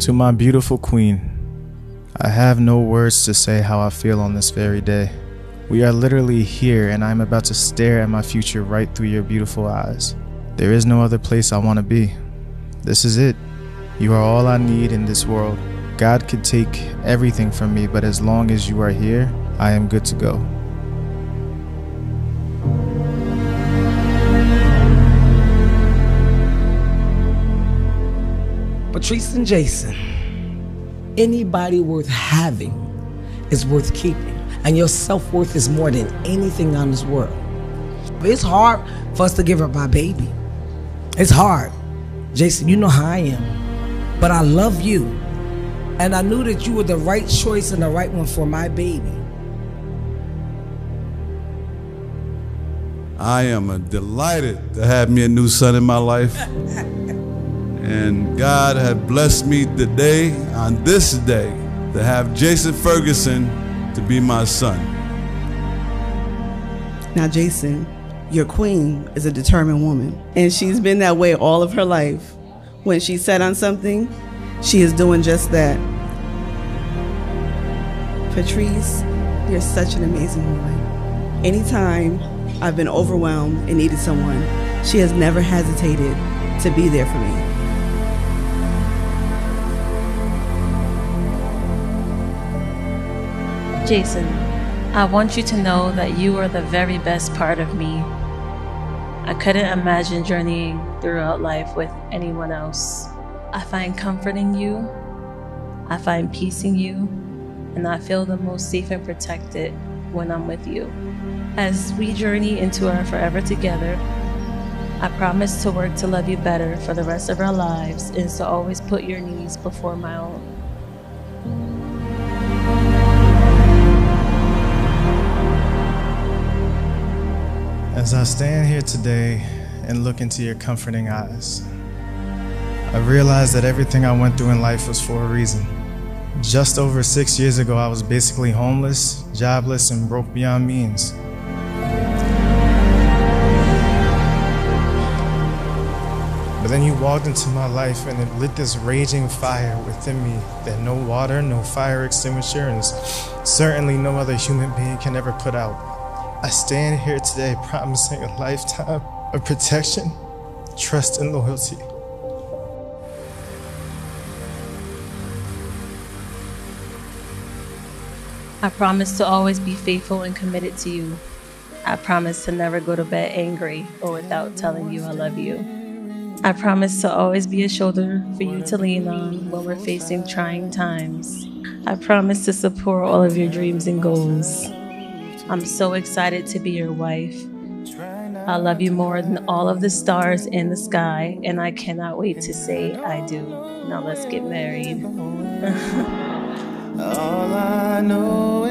To my beautiful queen, I have no words to say how I feel on this very day. We are literally here, and I'm about to stare at my future right through your beautiful eyes. There is no other place I want to be. This is it. You are all I need in this world. God could take everything from me, but as long as you are here, I am good to go. Patrice and Jason, anybody worth having is worth keeping, and your self worth is more than anything on this world. It's hard for us to give up our baby. It's hard. Jason, you know how I am. But I love you. And I knew that you were the right choice and the right one for my baby. I am delighted to have me a new son in my life. And God had blessed me today, on this day, to have Jason Ferguson to be my son. Now, Jason, your queen is a determined woman, and she's been that way all of her life. When she set on something, she is doing just that. Patrice, you're such an amazing woman. Anytime I've been overwhelmed and needed someone, she has never hesitated to be there for me. Jason, I want you to know that you are the very best part of me. I couldn't imagine journeying throughout life with anyone else. I find comfort in you, I find peace in you, and I feel the most safe and protected when I'm with you. As we journey into our forever together, I promise to work to love you better for the rest of our lives and to always put your needs before my own. As I stand here today and look into your comforting eyes, I realize that everything I went through in life was for a reason. Just over six years ago, I was basically homeless, jobless, and broke beyond means. But then you walked into my life and it lit this raging fire within me that no water, no fire extinguisher, and certainly no other human being can ever put out. I stand here today promising a lifetime of protection, trust, and loyalty. I promise to always be faithful and committed to you. I promise to never go to bed angry or without telling you I love you. I promise to always be a shoulder for you to lean on when we're facing trying times. I promise to support all of your dreams and goals. I'm so excited to be your wife. I love you more than all of the stars in the sky, and I cannot wait to say I do. Now let's get married. All I know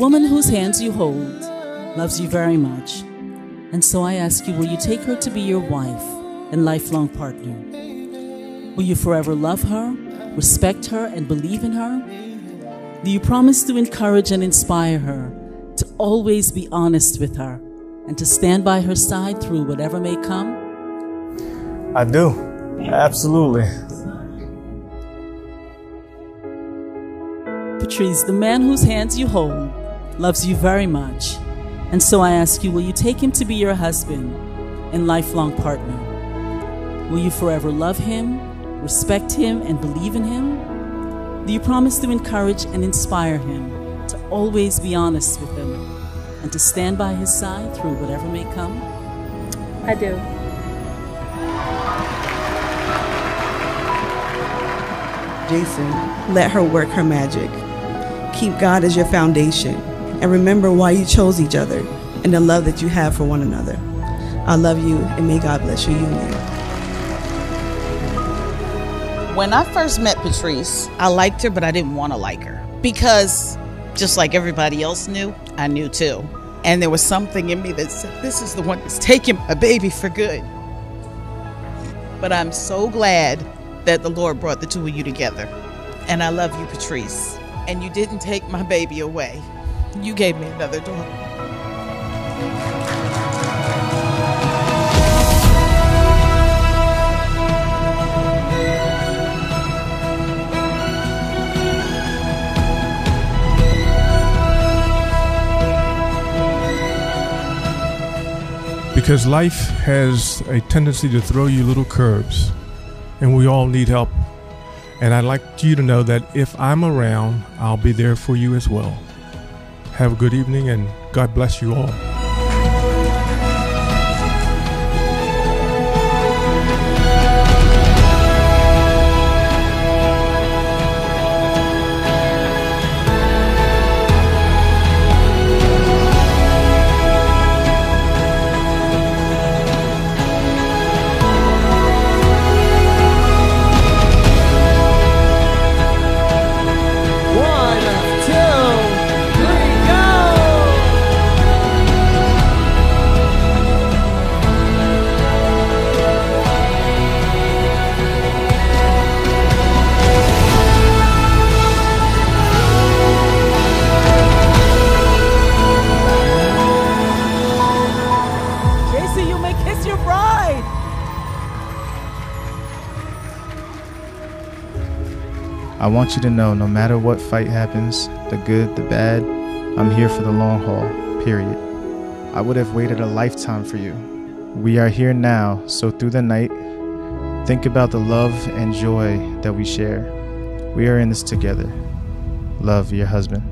woman whose hands you hold loves you very much. And so I ask you, will you take her to be your wife and lifelong partner? Will you forever love her, respect her, and believe in her? Do you promise to encourage and inspire her, to always be honest with her, and to stand by her side through whatever may come? I do. Absolutely. Patrice, the man whose hands you hold loves you very much. And so I ask you, will you take him to be your husband and lifelong partner? Will you forever love him, respect him, and believe in him? Do you promise to encourage and inspire him, to always be honest with him, and to stand by his side through whatever may come? I do. Jason, let her work her magic. Keep God as your foundation and remember why you chose each other and the love that you have for one another. I love you and may God bless your union. When I first met Patrice, I liked her, but I didn't want to like her because just like everybody else knew, I knew too. And there was something in me that said, This is the one that's taking my baby for good. But I'm so glad that the Lord brought the two of you together. And I love you, Patrice. And you didn't take my baby away, you gave me another door. Because life has a tendency to throw you little curves, and we all need help. And I'd like you to know that if I'm around, I'll be there for you as well. Have a good evening, and God bless you all. I want you to know no matter what fight happens, the good, the bad, I'm here for the long haul, period. I would have waited a lifetime for you. We are here now, so through the night, think about the love and joy that we share. We are in this together. Love your husband.